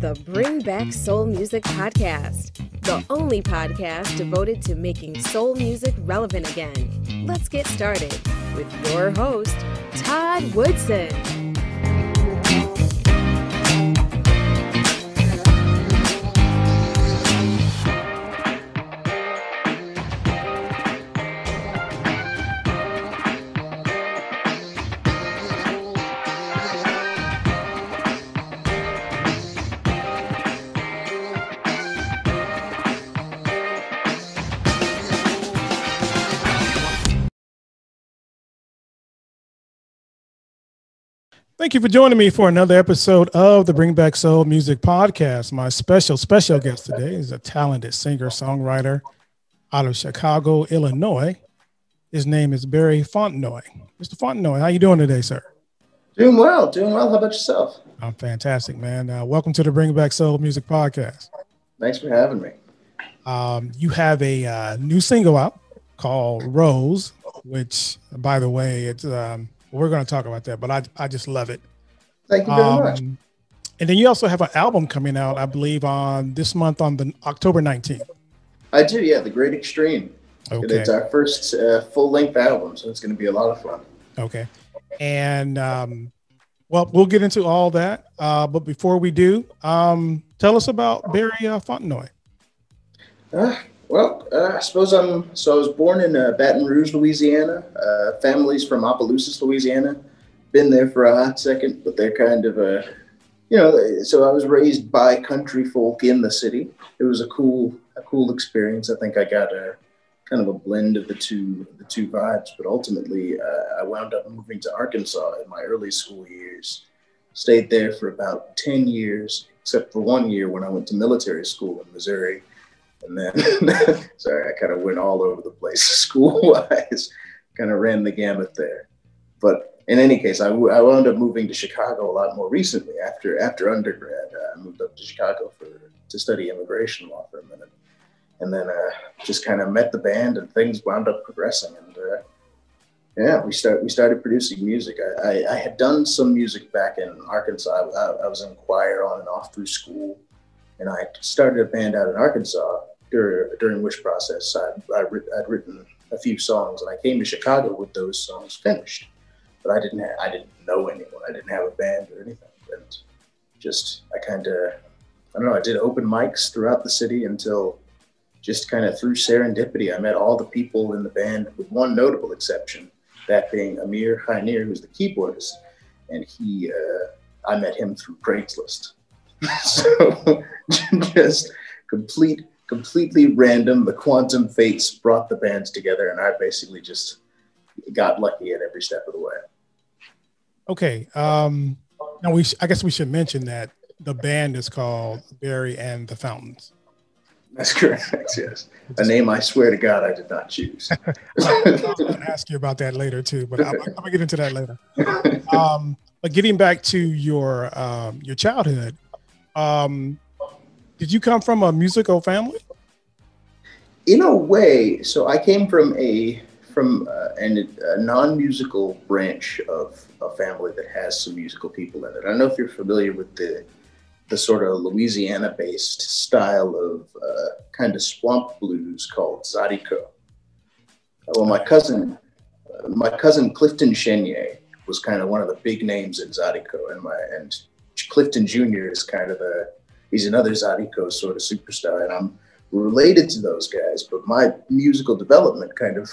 The Bring Back Soul Music Podcast, the only podcast devoted to making soul music relevant again. Let's get started with your host, Todd Woodson. Thank you for joining me for another episode of the Bring Back Soul Music Podcast. My special, special guest today is a talented singer songwriter out of Chicago, Illinois. His name is Barry Fontenot. Mr. Fontenot, how you doing today, sir? Doing well, doing well. How about yourself? I'm fantastic, man. Uh, welcome to the Bring Back Soul Music Podcast. Thanks for having me. Um, you have a uh, new single out called Rose, which, by the way, it's um, we're going to talk about that, but I, I just love it. Thank you very um, much. And then you also have an album coming out, I believe, on this month on the October 19th. I do, yeah, The Great Extreme. Okay. It's our first uh, full length album, so it's going to be a lot of fun. Okay. And um, well, we'll get into all that. Uh, but before we do, um, tell us about Barry uh, Fontenot. Uh, well, uh, I suppose I'm. So I was born in uh, Baton Rouge, Louisiana. Uh, family's from Opelousas, Louisiana. Been there for a hot second, but they're kind of a, you know. So I was raised by country folk in the city. It was a cool, a cool experience. I think I got a kind of a blend of the two, the two vibes. But ultimately, uh, I wound up moving to Arkansas in my early school years. Stayed there for about ten years, except for one year when I went to military school in Missouri and then, sorry, I kind of went all over the place school wise, kind of ran the gamut there. But in any case, I, w- I wound up moving to Chicago a lot more recently after after undergrad. Uh, I moved up to Chicago for to study immigration law for a minute, and then uh, just kind of met the band, and things wound up progressing. And uh, yeah, we start we started producing music. I, I, I, had done some music back in Arkansas. I, I was in choir on and off through school, and I started a band out in Arkansas during, during which process I, I would written a few songs, and I came to Chicago with those songs finished. But I didn't I didn't know anyone. I didn't have a band or anything. And just I kind of I don't know. I did open mics throughout the city until just kind of through serendipity, I met all the people in the band with one notable exception, that being Amir Khay Nir, who's the keyboardist, and he uh, I met him through Craigslist. so just complete completely random. The quantum fates brought the bands together, and I basically just got lucky at every step of the way. Okay. Um, now we, I guess we should mention that the band is called Barry and the Fountains. That's correct. Yes, a name I swear to God I did not choose. I'm going to ask you about that later too, but I'm, I'm going to get into that later. Um, but getting back to your um, your childhood, um, did you come from a musical family? In a way, so I came from a from uh, an, a non-musical branch of a family that has some musical people in it. I don't know if you're familiar with the the sort of Louisiana-based style of uh, kind of swamp blues called Zydeco. Well, my cousin, my cousin Clifton Chenier was kind of one of the big names in Zydeco, and my and Clifton Jr. is kind of a he's another Zydeco sort of superstar, and I'm related to those guys. But my musical development kind of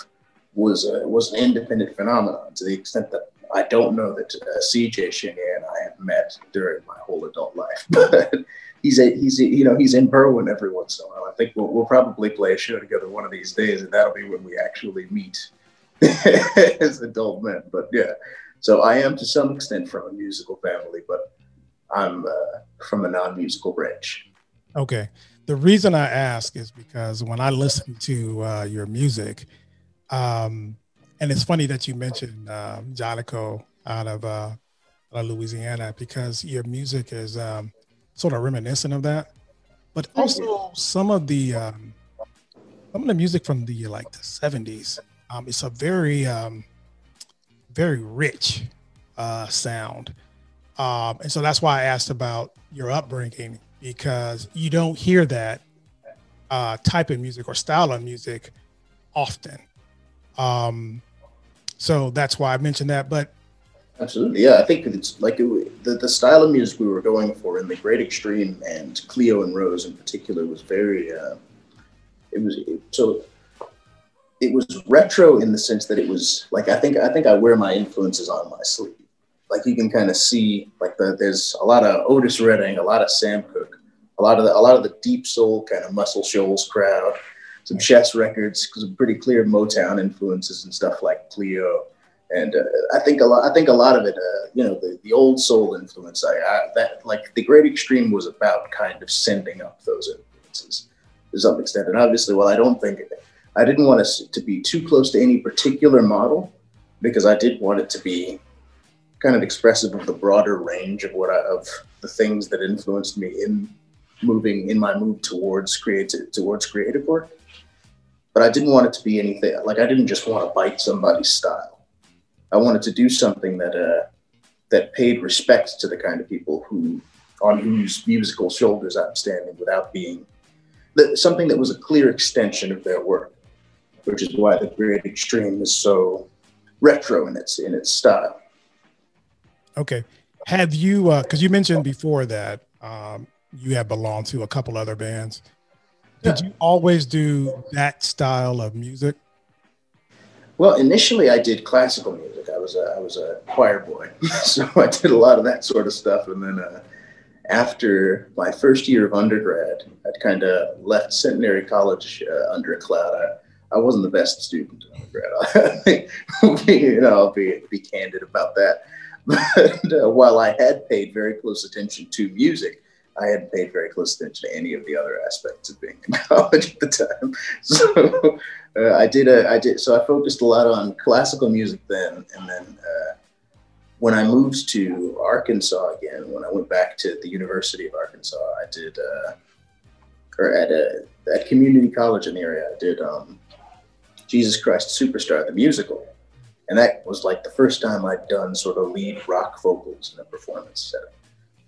was a, was an independent phenomenon to the extent that I don't know that uh, CJ Chenier and I have met during my whole adult life, but he's a, he's a, you know he's in Berwyn every once in a while. I think we'll, we'll probably play a show together one of these days, and that'll be when we actually meet as adult men. But yeah, so I am to some extent from a musical family, but I'm uh, from a non-musical branch. Okay. The reason I ask is because when I listen to uh, your music, um, and it's funny that you mentioned uh, Zydeco out of, uh, Louisiana because your music is um, sort of reminiscent of that, but also some of the um, some of the music from the like the seventies. Um, it's a very um, very rich uh, sound Um, and so that's why I asked about your upbringing because you don't hear that uh, type of music or style of music often. Um, so that's why I mentioned that. But absolutely, yeah, I think it's like it, the the style of music we were going for in the Great Extreme and Kleo and Rose in particular was very. Uh, it was it, so. It was retro in the sense that it was like I think I think I wear my influences on my sleeve. Like you can kind of see like the, there's a lot of Otis Redding, a lot of Sam Cooke, a lot of the a lot of the deep soul kind of Muscle Shoals crowd, some Chess records, some pretty clear Motown influences and stuff like Kleo, and uh, I think a lot I think a lot of it, uh, you know, the, the old soul influence. I, I, that like the Great Extreme was about kind of sending up those influences to some extent, and obviously, while I don't think I didn't want us to be too close to any particular model because I did want it to be kind of expressive of the broader range of what I, of the things that influenced me in moving in my move towards creative towards creative work. But I didn't want it to be anything like I didn't just want to bite somebody's style. I wanted to do something that uh, that paid respect to the kind of people who on whose musical shoulders I'm standing without being something that was a clear extension of their work, which is why the Great Extreme is so retro in its in its style. Okay, have you? Because uh, you mentioned before that um, you have belonged to a couple other bands. Did you always do that style of music? Well, initially I did classical music. I was a, I was a choir boy, so I did a lot of that sort of stuff. And then uh, after my first year of undergrad, I'd kind of left Centenary College uh, under a cloud. I, I wasn't the best student in undergrad. you know, I'll be be candid about that. But uh, while I had paid very close attention to music, I hadn't paid very close attention to any of the other aspects of being in college at the time. So uh, I did a, I did, so I focused a lot on classical music then. And then uh, when I moved to Arkansas again, when I went back to the University of Arkansas, I did, uh, or at a, at community college in the area, I did um, Jesus Christ Superstar, the musical. And that was like the first time I'd done sort of lead rock vocals in a performance setting.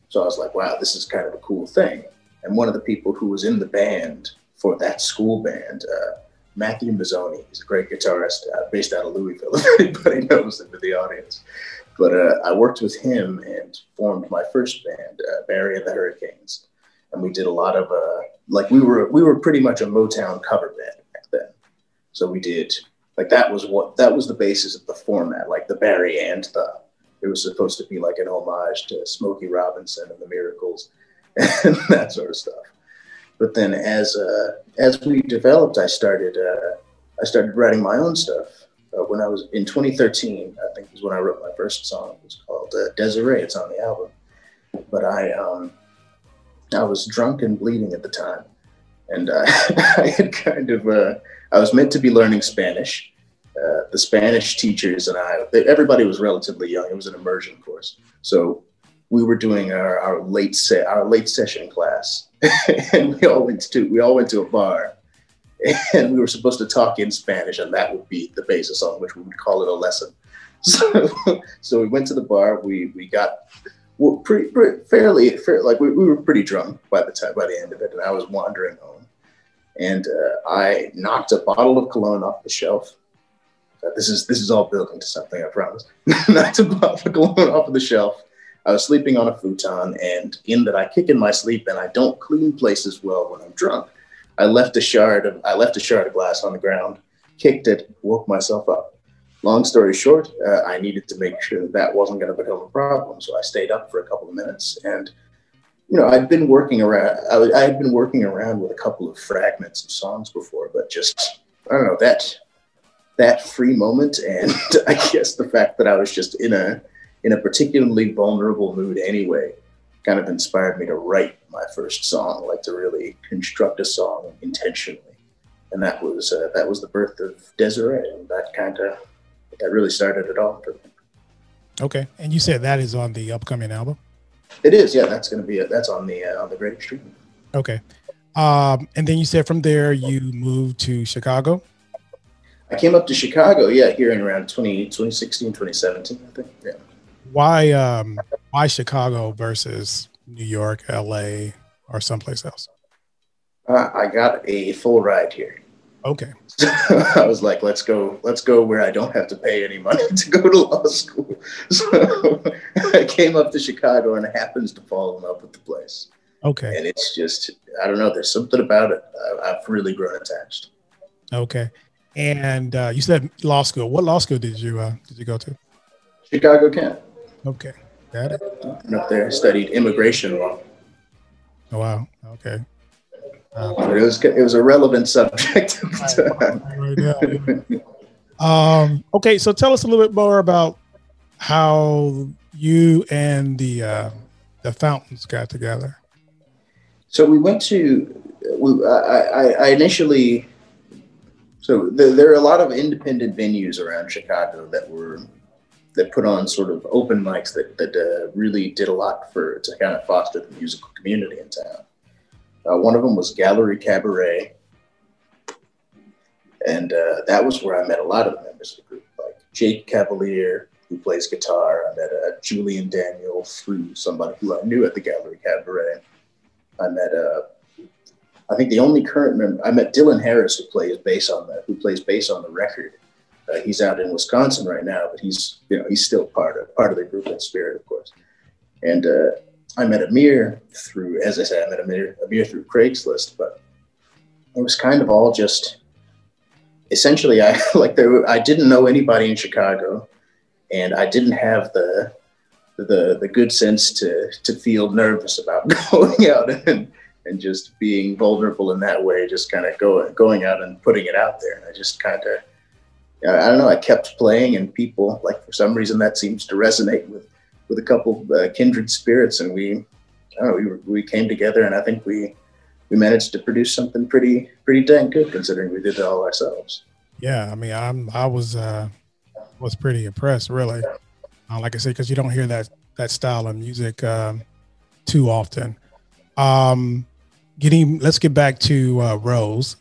So I was like, wow, this is kind of a cool thing. And one of the people who was in the band for that school band, uh, Matthew Mazzoni, he's a great guitarist uh, based out of Louisville, if anybody knows him in the audience. But uh, I worked with him and formed my first band, uh, Barry and the Hurricanes. And we did a lot of, uh, like, we were, we were pretty much a Motown cover band back then. So we did, like, that was what, that was the basis of the format, like the Barry and the it was supposed to be like an homage to Smokey Robinson and the Miracles and that sort of stuff. But then as uh, as we developed, I started uh, I started writing my own stuff. Uh, when I was in 2013, I think was when I wrote my first song. It was called uh, Desiree. It's on the album. But I um, I was drunk and bleeding at the time, and uh, I had kind of uh, I was meant to be learning Spanish uh, the Spanish teachers and I, everybody was relatively young. It was an immersion course, so we were doing our, our late se- our late session class, and we all went to we all went to a bar, and we were supposed to talk in Spanish, and that would be the basis on which we would call it a lesson. So, so we went to the bar. We we got well, pretty, pretty fairly fair, like we, we were pretty drunk by the time by the end of it, and I was wandering home, and uh, I knocked a bottle of cologne off the shelf this is this is all building to something, I promise. Knocked a bottle of cologne off of the shelf. I was sleeping on a futon, and in that I kick in my sleep and I don't clean places well when I'm drunk. I left a shard of I left a shard of glass on the ground, kicked it, woke myself up. Long story short, uh, I needed to make sure that, that wasn't going to become a problem, so I stayed up for a couple of minutes. And you know, I'd been working around. I, had been working around with a couple of fragments of songs before, but just I don't know that that free moment and I guess the fact that I was just in a in a particularly vulnerable mood anyway kind of inspired me to write my first song, like to really construct a song intentionally. And that was uh, that was the birth of Desiree, and that kind of that really started it all for me. Okay, and you said that is on the upcoming album. It is, yeah. That's going to be a, that's on the uh, on the Great Extreme. Okay, um, and then you said from there you moved to Chicago. I came up to Chicago, yeah, here in around 20, 2016, 2017, I think. Yeah. why um, why Chicago versus New York, L.A., or someplace else? Uh, I got a full ride here. Okay. I was like, let's go, let's go where I don't have to pay any money to go to law school. So I came up to Chicago and happens to fall in love with the place. Okay. And it's just, I don't know, there's something about it. I, have really grown attached. Okay. And uh, you said law school. What law school did you uh, did you go to? Chicago Kent. Okay. Got it. And up there, studied immigration law. Oh, wow. Okay. Um, it was it was a relevant subject. um, okay, so tell us a little bit more about how you and the uh, the fountains got together. So we went to. We, I, I initially. So the, there are a lot of independent venues around Chicago that were that put on sort of open mics that that uh, really did a lot for to kind of foster the musical community in town. Uh, one of them was Gallery Cabaret. And uh, that was where I met a lot of the members of the group, like Jake Cavalier, who plays guitar. I met uh, Julian Daniel through somebody who I knew at the Gallery Cabaret. I met, uh, I think the only current member, I met Dylan Harris, who plays bass on the, who plays bass on the record. Uh, he's out in Wisconsin right now, but he's, you know, he's still part of part of the group in spirit, of course. And uh, I met Amir through, as I said, I met Amir, Amir through Craigslist, but it was kind of all just essentially I like there I didn't know anybody in Chicago and I didn't have the the the good sense to to feel nervous about going out and and just being vulnerable in that way, just kind of going going out and putting it out there. And I just kind of I don't know, I kept playing and people like for some reason that seems to resonate with with a couple uh, kindred spirits, and we, know, we, we came together, and I think we we managed to produce something pretty pretty dang good considering we did it all ourselves. Yeah, I mean, I'm I was uh, was pretty impressed, really. Uh, like I said, because you don't hear that that style of music um, too often. Um, getting, let's get back to uh, Rose,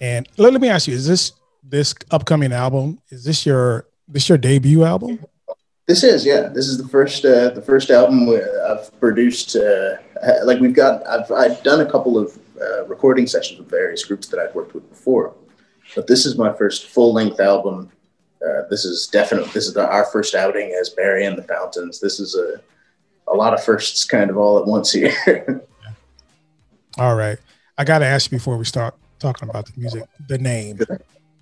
and let, let me ask you: Is this this upcoming album? Is this your this your debut album? This is yeah. This is the first uh, the first album I've produced. Uh, like we've got I've I've done a couple of uh, recording sessions with various groups that I've worked with before, but this is my first full length album. Uh, this is definitely this is the, our first outing as Barry and the Fountains. This is a a lot of firsts kind of all at once here. all right, I got to ask you before we start talking about the music, the name.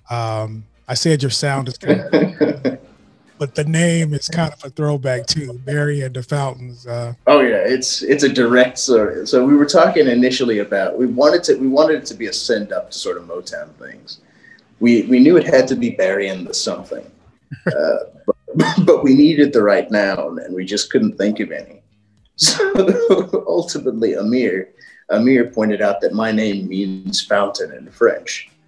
Um, I said your sound is kind of but the name is kind of a throwback to Barry and the Fountains. Uh, oh yeah, it's it's a direct sort. So we were talking initially about we wanted to we wanted it to be a send up to sort of Motown things. We we knew it had to be Barry and the something, uh, but, but we needed the right noun and we just couldn't think of any. So ultimately, Amir Amir pointed out that my name means fountain in French.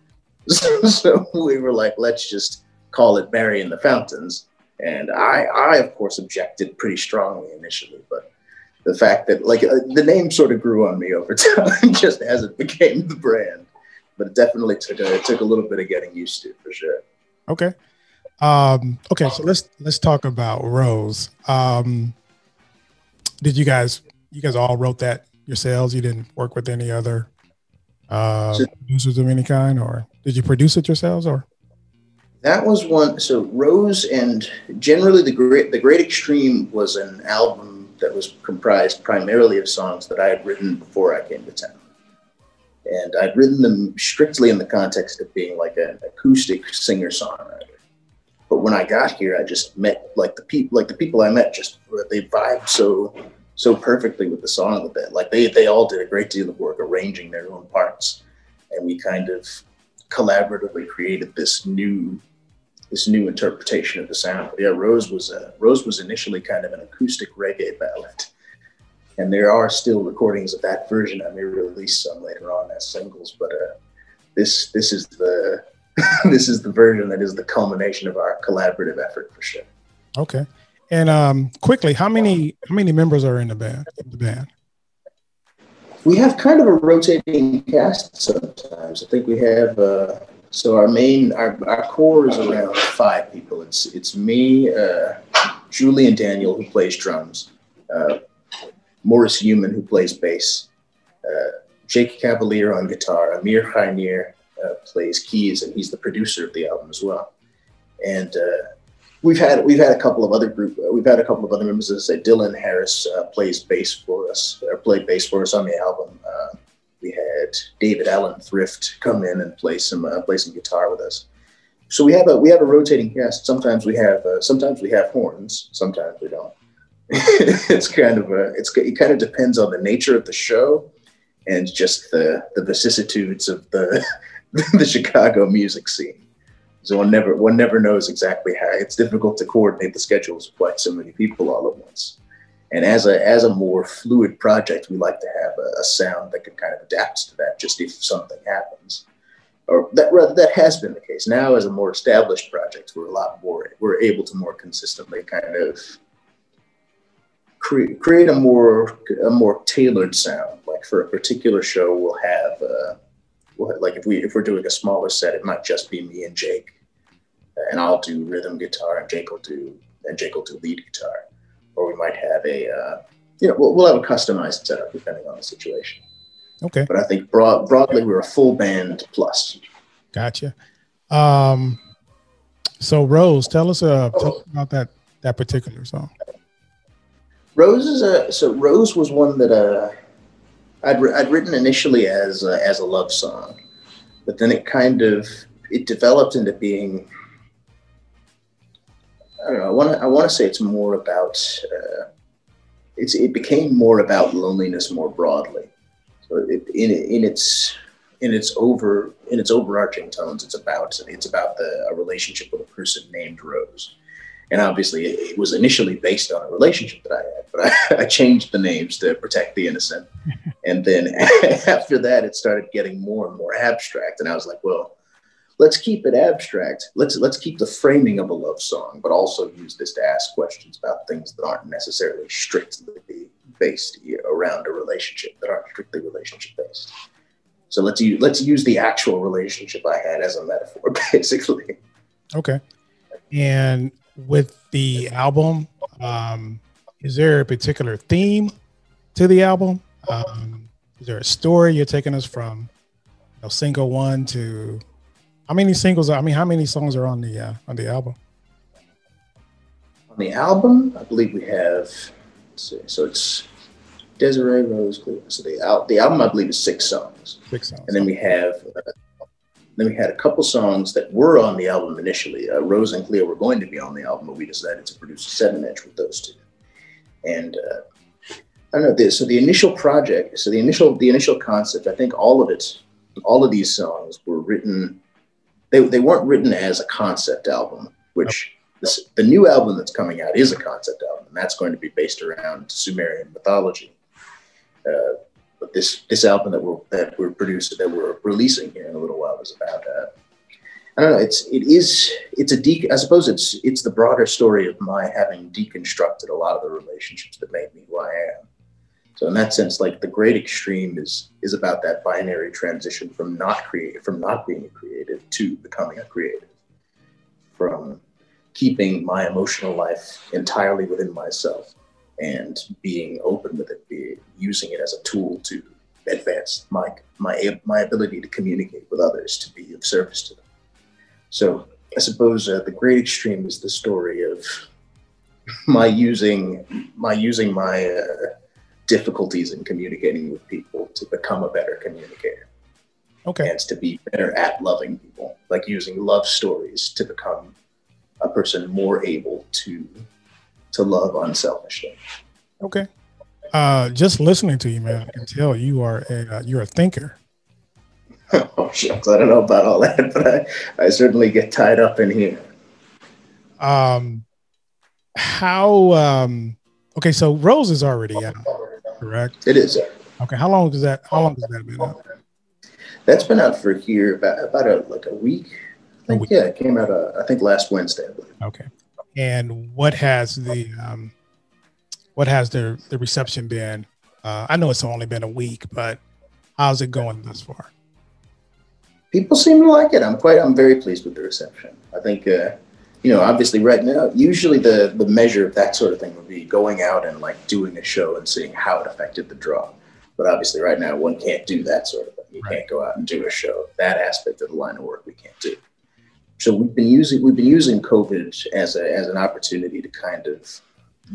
So, so we were like, let's just call it Barry and the Fountains and I, I of course objected pretty strongly initially, but the fact that like uh, the name sort of grew on me over time, just as it became the brand. But it definitely took a, it took a little bit of getting used to for sure. Okay. Um, okay, so let's let's talk about Rose. Um, did you guys you guys all wrote that yourselves? You didn't work with any other uh, so, producers of any kind, or did you produce it yourselves, or? That was one. So Rose and generally the great the Great Extreme was an album that was comprised primarily of songs that I had written before I came to town, and I'd written them strictly in the context of being like an acoustic singer songwriter. But when I got here, I just met like the people like the people I met just uh, they vibed so so perfectly with the song that like they they all did a great deal of work arranging their own parts, and we kind of collaboratively created this new this new interpretation of the sound. But yeah, Rose was uh, Rose was initially kind of an acoustic reggae ballad, and there are still recordings of that version. I may release some later on as singles, but uh, this this is the this is the version that is the culmination of our collaborative effort for sure. Okay, and um, quickly, how many how many members are in the band? In the band. We have kind of a rotating cast sometimes. I think we have. Uh, so our main, our, our core is around five people. It's it's me, uh, Julian Daniel, who plays drums, uh, Morris Human, who plays bass, uh, Jake Cavalier on guitar, Amir Khay Nir uh, plays keys, and he's the producer of the album as well. And uh, we've had we've had a couple of other group we've had a couple of other members. As I say, Dylan Harris uh, plays bass for us, or played bass for us on the album. We had David Allen Thrift come in and play some uh, play some guitar with us. So we have a we have a rotating cast. Sometimes we have uh, sometimes we have horns. Sometimes we don't. it's kind of a it's it kind of depends on the nature of the show and just the the vicissitudes of the the Chicago music scene. So one never one never knows exactly how. It's difficult to coordinate the schedules of quite so many people all at once. And as a as a more fluid project, we like to have a, a sound that can kind of adapt to that. Just if something happens, or that rather that has been the case. Now, as a more established project, we're a lot more we're able to more consistently kind of create create a more a more tailored sound. Like for a particular show, we'll have. Uh, like if we if we're doing a smaller set, it might just be me and Jake, and I'll do rhythm guitar, and Jake will do and Jake will do lead guitar, or we might have a uh, you know we'll, we'll have a customized setup depending on the situation. Okay, but I think broad, broadly we're a full band plus. Gotcha. Um, so Rose, tell us uh tell us about that that particular song. Rose is a so Rose was one that uh I'd, I'd written initially as a, as a love song, but then it kind of it developed into being I don't know. I want to I want to say it's more about uh, it's it became more about loneliness more broadly. So it, in in its in its over in its overarching tones, it's about it's about the a relationship with a person named Rose. And obviously, it was initially based on a relationship that I had, but I, I changed the names to protect the innocent. and then after that, it started getting more and more abstract. And I was like, well, let's keep it abstract. Let's let's keep the framing of a love song, but also use this to ask questions about things that aren't necessarily strictly based around a relationship, that aren't strictly relationship based. So let's use let's use the actual relationship I had as a metaphor, basically. Okay. And with the album, um, is there a particular theme to the album? Um, is there a story you're taking us from you know, single one to how many singles? I mean, how many songs are on the uh, on the album? On the album, I believe we have. See, so it's Desiree Rose Cleveland. So the al- the album, I believe, is six songs. Six songs. And then we have uh, then we had a couple songs that were on the album initially. Uh, Rose and Kleo were going to be on the album, but we decided to produce a seven inch with those two. And uh, I don't know this. So the initial project, so the initial the initial concept, I think all of it, all of these songs were written. They, they weren't written as a concept album, which this, the new album that's coming out is a concept album, and that's going to be based around Sumerian mythology. Uh, but this this album that we're that we're producing that we're releasing here in a little while is about uh, I don't know. It's it is it's a de- I suppose it's it's the broader story of my having deconstructed a lot of the relationships that made me who I am. So in that sense, like the great extreme is is about that binary transition from not creative, from not being a creative to becoming a creative, from keeping my emotional life entirely within myself and being open with it, be, using it as a tool to advance my my my ability to communicate with others, to be of service to them. So I suppose uh, the great extreme is the story of my using my using my uh, difficulties in communicating with people to become a better communicator. Okay. And to be better at loving people, like using love stories to become a person more able to to love unselfishly. Okay. Uh, just listening to you, man, I can tell you are a uh, you're a thinker. oh shucks, I don't know about all that, but I, I certainly get tied up in here. Um, how? Um, okay, so Rose is already out, correct? It is. Okay, how long does that? How long has that been out? That's been out for here about about a, like a week. I think week. yeah, it came out. Uh, I think last Wednesday. I believe. Okay, and what has the um, what has the the reception been? Uh, I know it's only been a week, but how's it going thus far? People seem to like it. I'm quite. I'm very pleased with the reception. I think. Uh, you know, obviously right now, usually the the measure of that sort of thing would be going out and like doing a show and seeing how it affected the draw. But obviously, right now, one can't do that sort of thing. You right. can't go out and do a show. That aspect of the line of work we can't do. So we've been using we've been using COVID as a as an opportunity to kind of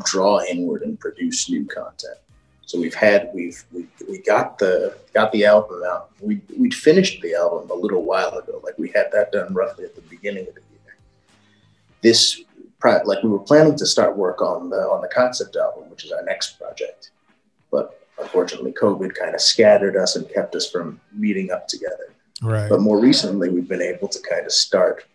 draw inward and produce new content. So we've had we've we, we got the got the album out. We we'd finished the album a little while ago. Like we had that done roughly at the beginning of the. This like we were planning to start work on the on the concept album, which is our next project. But unfortunately, COVID kind of scattered us and kept us from meeting up together. Right. But more recently, we've been able to kind of start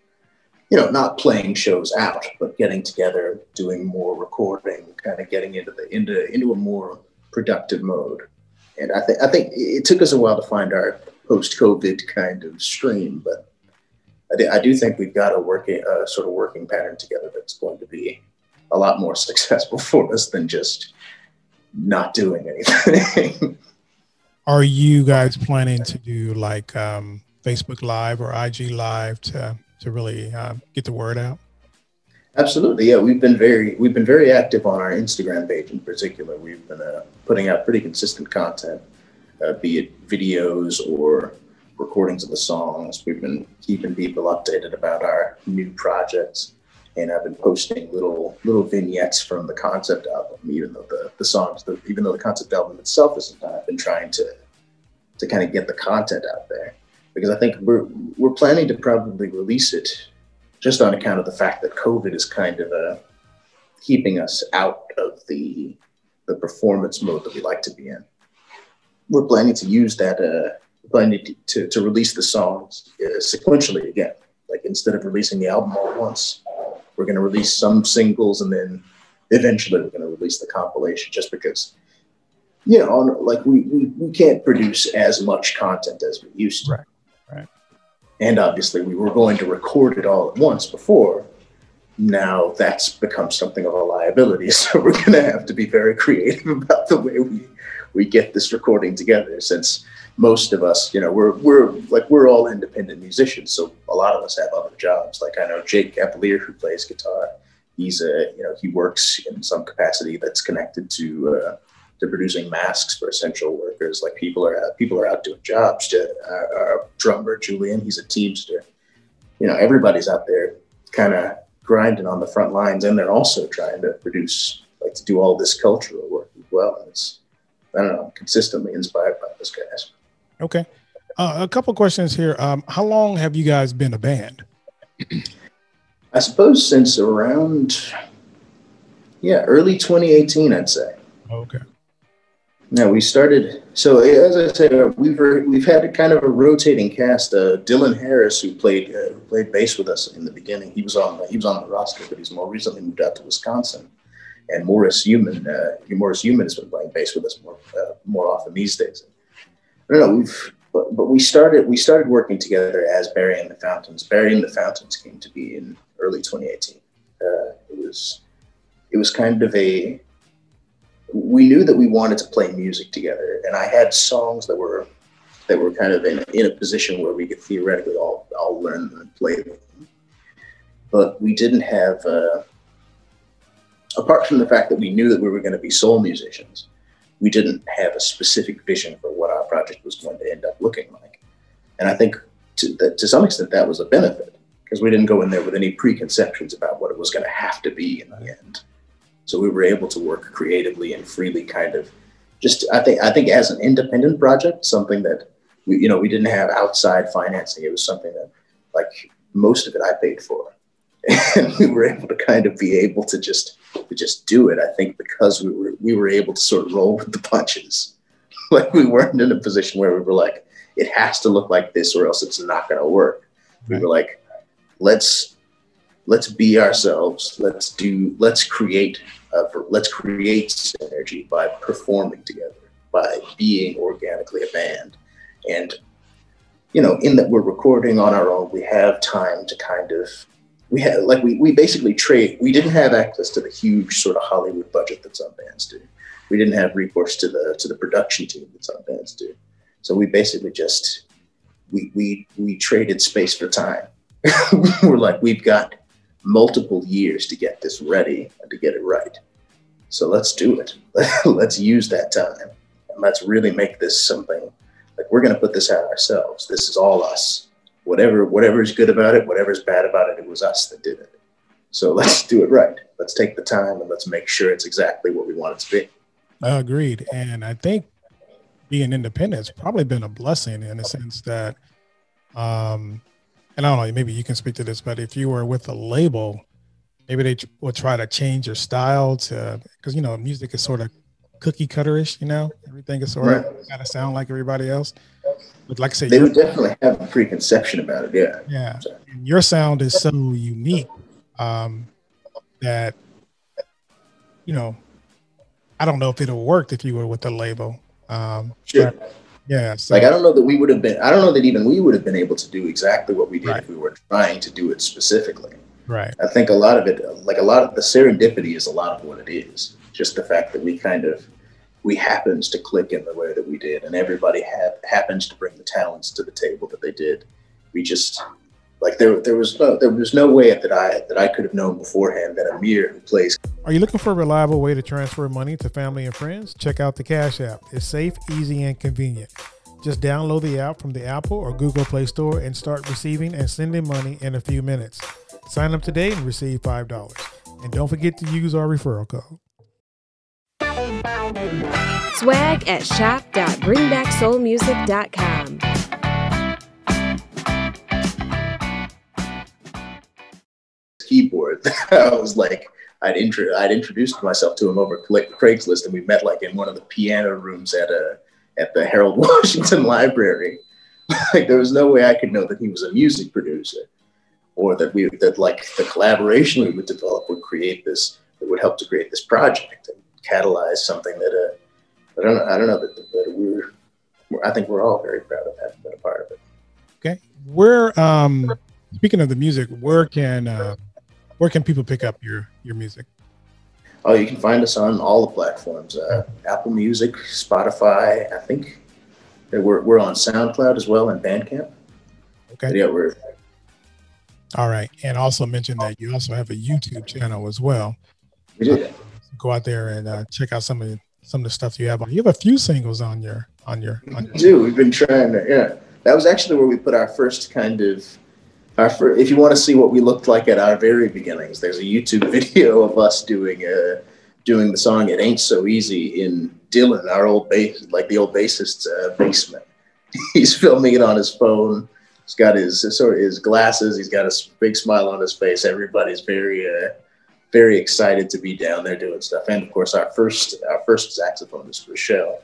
you know, not playing shows out, but getting together, doing more recording, kind of getting into the into into a more productive mode. And I think I think it took us a while to find our post-COVID kind of stream, but I, I do think we've got a working uh, sort of working pattern together that's going to be a lot more successful for us than just not doing anything. Are you guys planning to do like um, Facebook Live or IG Live to to really uh, get the word out? Absolutely, yeah. We've been very we've been very active on our Instagram page in particular. We've been uh, putting out pretty consistent content, uh, be it videos or recordings of the songs. We've been keeping people updated about our new projects, and I've been posting little little vignettes from the concept album. Even though the the songs, the, even though the concept album itself isn't done, I've been trying to to kind of get the content out there because I think we're we're planning to probably release it just on account of the fact that COVID is kind of uh, keeping us out of the the performance mode that we like to be in. We're planning to use that. Uh, planning to, to, to release the songs uh, sequentially again. Like instead of releasing the album all at once, we're going to release some singles and then eventually we're going to release the compilation. Just because you know, like we, we, we can't produce as much content as we used to. Right. Right. And obviously, we were going to record it all at once before. Now that's become something of a liability. So we're going to have to be very creative about the way we, we get this recording together since most of us, you know, we're, we're like, we're all independent musicians. So a lot of us have other jobs. Like I know Jake Cavalier, who plays guitar, he's a, you know, he works in some capacity that's connected to, uh, to producing masks for essential workers. Like people are out, people are out doing jobs. To, uh, our drummer Julian, he's a teamster. You know, everybody's out there kind of grinding on the front lines, and they're also trying to produce, like to do all this cultural work as well. And it's I don't know, I'm consistently inspired by those guys. Okay, uh, a couple questions here. Um, how long have you guys been a band? I suppose since around yeah, early 2018, I'd say. Okay. No, we started. So as I said, uh, we've we've had a kind of a rotating cast. Uh, Dylan Harris, who played uh, played bass with us in the beginning, he was on he was on the roster, but he's more recently moved out to Wisconsin. And Morris Human, uh, Morris Human has been playing bass with us more uh, more often these days. Don't know. We've but, but we started we started working together as Barry and the Fountains. Barry and the Fountains came to be in early 2018. Uh, it was it was kind of a we knew that we wanted to play music together, and I had songs that were that were kind of in, in a position where we could theoretically all all learn and play them. But we didn't have, uh, apart from the fact that we knew that we were going to be soul musicians, we didn't have a specific vision for project was going to end up looking like. And I think to, that, to some extent that was a benefit because we didn't go in there with any preconceptions about what it was going to have to be in the end. So we were able to work creatively and freely, kind of just I think I think as an independent project, something that we you know we didn't have outside financing. It was something that like most of it I paid for, and we were able to kind of be able to just to just do it. I think because we were we were able to sort of roll with the punches. like we weren't in a position where we were like, it has to look like this or else it's not going to work. Right. We were like, let's let's be ourselves. Let's do. Let's create uh, let's create synergy by performing together, by being organically a band. And, you know, in that we're recording on our own, we have time to kind of, we had, like, we, we basically trade, we didn't have access to the huge sort of Hollywood budget that some bands do. We didn't have recourse to the, to the production team that some bands do. So we basically just, we, we, we traded space for time. we're like, we've got multiple years to get this ready and to get it right. So let's do it. let's use that time and let's really make this something like we're going to put this out ourselves. This is all us. Whatever whatever is good about it, whatever is bad about it, it was us that did it. So let's do it right. Let's take the time and let's make sure it's exactly what we want it to be. Agreed. And I think being independent has probably been a blessing in the sense that, um, and I don't know, maybe you can speak to this, but if you were with a label, maybe they will try to change your style to, because, you know, music is sort of cookie cutterish, you know, everything is sort right. of got to sound like everybody else. But like I said, they would definitely have a preconception about it. Yeah. Yeah. And your sound is so unique um, that, you know, I don't know if it would worked if you were with the label. Um, sure. Yeah. So. Like I don't know that we would have been. I don't know that even we would have been able to do exactly what we did right. if we were trying to do it specifically. Right. I think a lot of it, like a lot of the serendipity, is a lot of what it is. Just the fact that we kind of we happens to click in the way that we did, and everybody had happens to bring the talents to the table that they did. We just like there, there was no, there was no way that I that I could have known beforehand that Amir, who plays. Are you looking for a reliable way to transfer money to family and friends? Check out the Cash App. It's safe, easy, and convenient. Just download the app from the Apple or Google Play Store and start receiving and sending money in a few minutes. Sign up today and receive five dollars. And don't forget to use our referral code. Swag at shop.bringbacksoulmusic.com. keyboard. I was like, I'd intro, I'd introduced myself to him over Craigslist, and we met like in one of the piano rooms at a at the Harold Washington Library. like there was no way I could know that he was a music producer, or that we that like the collaboration we would develop would create this that would help to create this project and catalyze something that uh, I don't know I don't know that, that we were. I think we're all very proud of having been a part of it. Okay, where um, speaking of the music, where can uh, where can people pick up your your music? Oh, you can find us on all the platforms: uh, Apple Music, Spotify. I think we're we're on SoundCloud as well and Bandcamp. Okay. But yeah, we're. All right, and also mention that you also have a YouTube channel as well. We do. Uh, go out there and uh, check out some of the, some of the stuff you have on. You have a few singles on your on your. On your we do. We've been trying to. Yeah, that was actually where we put our first kind of our if you want to see what we looked like at our very beginnings, there's a YouTube video of us doing uh, doing the song "It Ain't So Easy" in Dylan, our old bass, like the old bassist's uh, basement. He's filming it on his phone. He's got his sort of his glasses. He's got a big smile on his face. Everybody's very uh, very excited to be down there doing stuff. And of course, our first our first saxophonist, Rochelle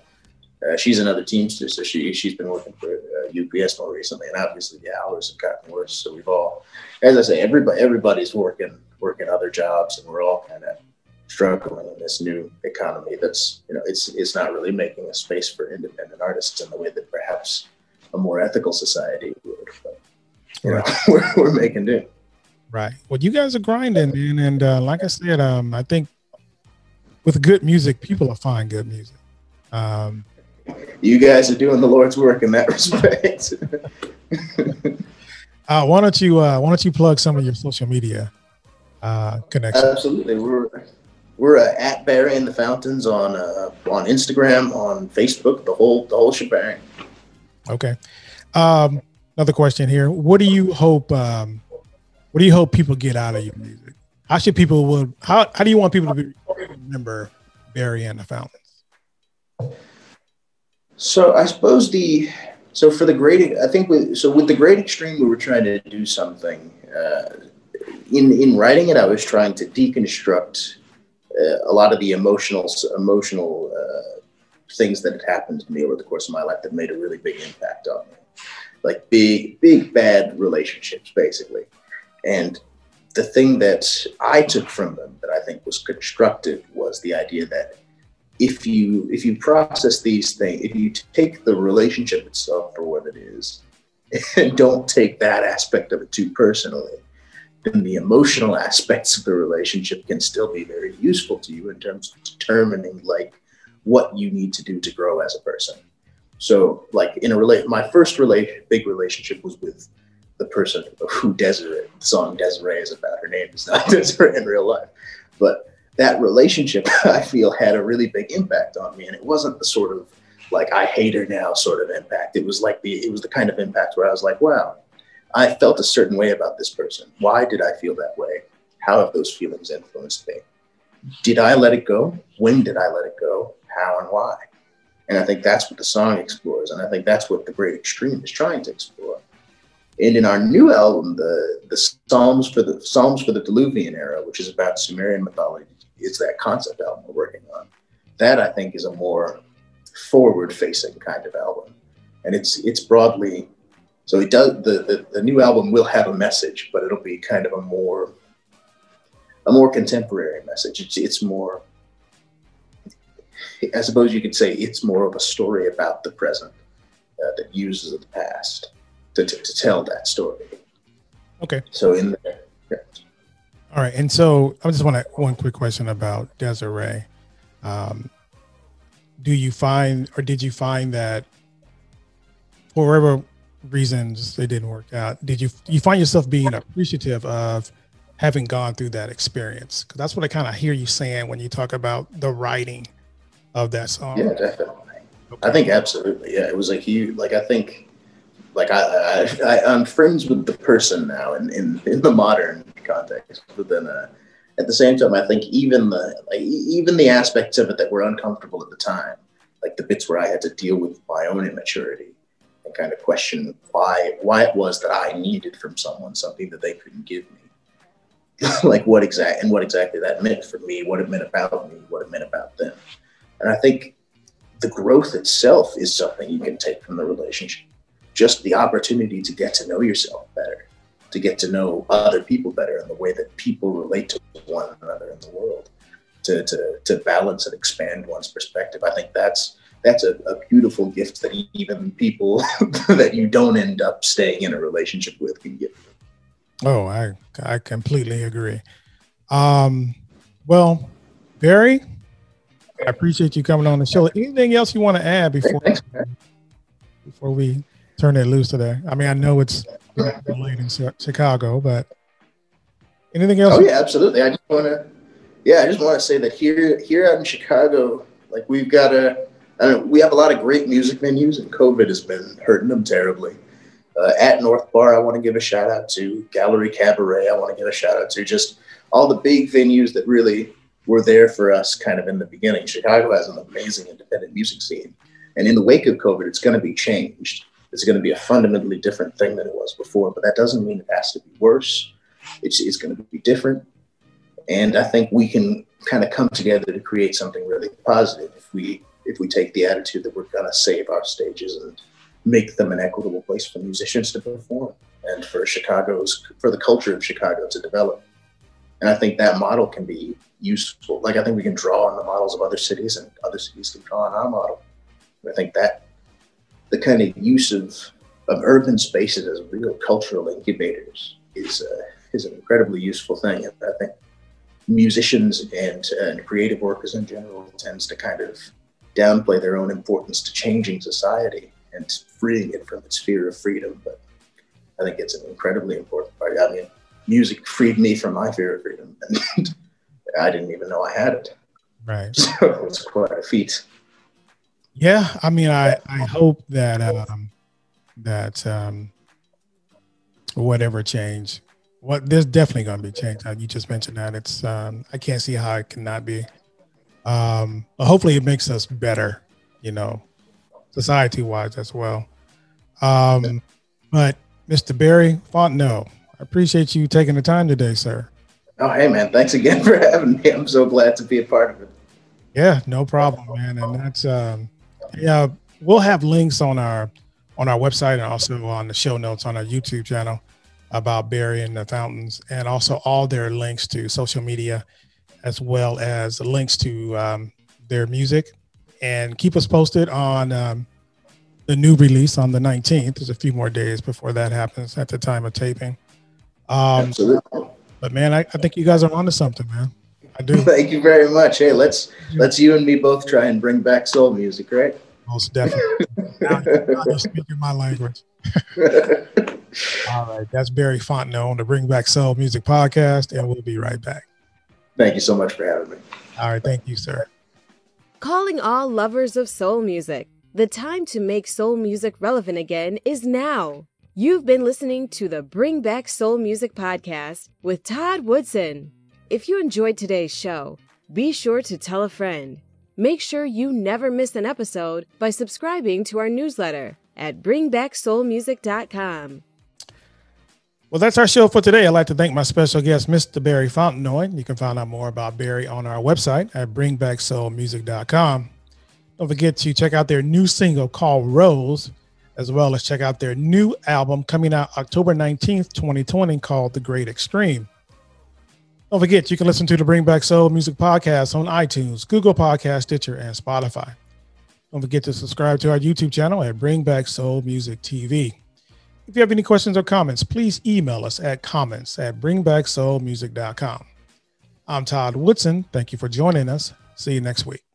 uh, she's another teamster, so she she's been working for uh, UPS more recently, and obviously the hours have gotten worse. So we've all, as I say, everybody everybody's working working other jobs, and we're all kind of struggling in this new economy. That's you know, it's it's not really making a space for independent artists in the way that perhaps a more ethical society would. But you know, we're we're making do. Right. Well, you guys are grinding, man, and uh, like I said, um, I think with good music, people will find good music. Um, you guys are doing the Lord's work in that respect. uh, why don't you uh, Why don't you plug some of your social media uh, connections? Absolutely, we're we're uh, at Barry and the Fountains on uh, on Instagram, on Facebook, the whole the whole shebang. Okay. Um, another question here: What do you hope? Um, what do you hope people get out of your music? How should people would how How do you want people to be, remember Barry and the Fountains? So I suppose the so for the great I think with, so with the great extreme we were trying to do something uh, in in writing it I was trying to deconstruct uh, a lot of the emotional emotional uh, things that had happened to me over the course of my life that made a really big impact on me. Like big big bad relationships basically. And the thing that I took from them that I think was constructive was the idea that if you if you process these things, if you take the relationship itself for what it is, and don't take that aspect of it too personally, then the emotional aspects of the relationship can still be very useful to you in terms of determining like what you need to do to grow as a person. So, like in a relate, my first relate big relationship was with the person who Desiree, the song Desiree is about. Her name is not Desiree in real life, but that relationship I feel had a really big impact on me, and it wasn't the sort of like I hate her now sort of impact. It was like the it was the kind of impact where I was like, wow, I felt a certain way about this person. Why did I feel that way? How have those feelings influenced me? Did I let it go? When did I let it go? How and why? And I think that's what the song explores, and I think that's what the Great Extreme is trying to explore. And in our new album, the the Psalms for the Psalms for the Diluvian era, which is about Sumerian mythology, is that concept album we're working on. That I think is a more forward-facing kind of album, and it's it's broadly so it does the, the the new album will have a message, but it'll be kind of a more a more contemporary message. It's it's more I suppose you could say it's more of a story about the present uh, that uses the past to, to, to, tell that story. Okay. So in there. Yeah. All right. And so I just want to one quick question about Desiree. Um, do you find or did you find that for whatever reasons they didn't work out, did you you find yourself being appreciative of having gone through that experience? Because that's what I kind of hear you saying when you talk about the writing of that song. Yeah, definitely. Okay. I think absolutely. Yeah, it was a huge. Like I think, like I, I, I am friends with the person now in in, in the modern context, but then uh, at the same time, I think even the like even the aspects of it that were uncomfortable at the time, like the bits where I had to deal with my own immaturity and kind of question why why it was that I needed from someone something that they couldn't give me. like what exact and what exactly that meant for me, what it meant about me, what it meant about them. And I think the growth itself is something you can take from the relationship. Just the opportunity to get to know yourself better, to get to know other people better and the way that people relate to one another in the world, to, to, to balance and expand one's perspective. I think that's that's a, a beautiful gift that even people that you don't end up staying in a relationship with can give. Oh, I I completely agree. Um, well, Barry, I appreciate you coming on the show. Anything else you want to add before before we turn it loose today? I mean, I know it's late in Chicago, but anything else? Oh yeah, absolutely. I just want to, yeah, I just want to say that here here out in Chicago, like we've got a, I don't know, we have a lot of great music venues, and COVID has been hurting them terribly. Uh, at North Bar, I want to give a shout out to Gallery Cabaret. I want to give a shout out to just all the big venues that really were there for us kind of in the beginning. Chicago has an amazing independent music scene. And in the wake of COVID, it's going to be changed. It's going to be a fundamentally different thing than it was before. But that doesn't mean it has to be worse. It's, it's going to be different. And I think we can kind of come together to create something really positive if we if we take the attitude that we're going to save our stages and make them an equitable place for musicians to perform and for Chicago's for the culture of Chicago to develop. And I think that model can be useful. Like I think we can draw on the models of other cities, and other cities can draw on our model. I think that the kind of use of of urban spaces as real cultural incubators is uh, is an incredibly useful thing. And I think musicians and, and creative workers in general tends to kind of downplay their own importance to changing society and freeing it from its fear of freedom. But I think it's an incredibly important part. I mean, music freed me from my fear of freedom. And I didn't even know I had it. Right. So it's quite a feat. Yeah, I mean, I I hope that um, that um, whatever change, what there's definitely going to be change. You just mentioned that it's um, I can't see how it cannot be. Um, but hopefully, it makes us better, you know, society wise as well. Um, but Mr. Barry Fontenot, I appreciate you taking the time today, sir. Oh, hey, man. Thanks again for having me. I'm so glad to be a part of it. Yeah, no problem, man. And that's, um, yeah, we'll have links on our, on our website and also on the show notes on our YouTube channel about Barry and the Fountains and also all their links to social media as well as links to um, their music and keep us posted on um, the new release on the 19th. There's a few more days before that happens at the time of taping. Um, Absolutely. But man, I, I think you guys are onto something, man. I do. Thank you very much. Hey, let's let's you and me both try and bring back soul music, right? Most definitely. now, now you're speaking my language. All right. That's Barry Fontenot on the Bring Back Soul Music podcast, and we'll be right back. Thank you so much for having me. All right. Thank you, sir. Calling all lovers of soul music. The time to make soul music relevant again is now. You've been listening to the Bring Back Soul Music podcast with Todd Woodson. If you enjoyed today's show, be sure to tell a friend. Make sure you never miss an episode by subscribing to our newsletter at bringbacksoulmusic.com. Well, that's our show for today. I'd like to thank my special guest, Mr. Barry Fontenot. You can find out more about Barry on our website at bringbacksoulmusic.com. Don't forget to check out their new single called Rose, as well as check out their new album coming out October 19th, 2020, called The Great Extreme. Don't forget, you can listen to the Bring Back Soul Music Podcast on iTunes, Google Podcast, Stitcher, and Spotify. Don't forget to subscribe to our YouTube channel at Bring Back Soul Music TV. If you have any questions or comments, please email us at comments at bringbacksoulmusic.com. I'm Todd Woodson. Thank you for joining us. See you next week.